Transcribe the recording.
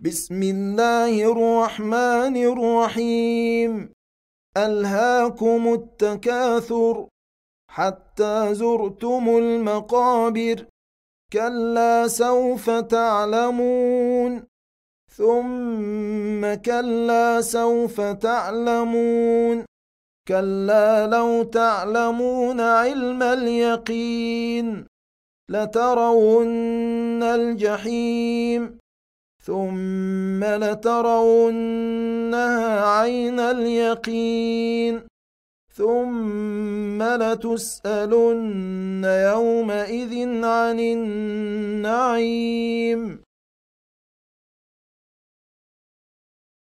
بسم الله الرحمن الرحيم. ألهاكم التكاثر حتى زرتم المقابر. كلا سوف تعلمون. ثم كلا سوف تعلمون. كلا لو تعلمون علم اليقين لترون الجحيم. ثم لترونها عين اليقين ثم لتسالن يومئذ عن النعيم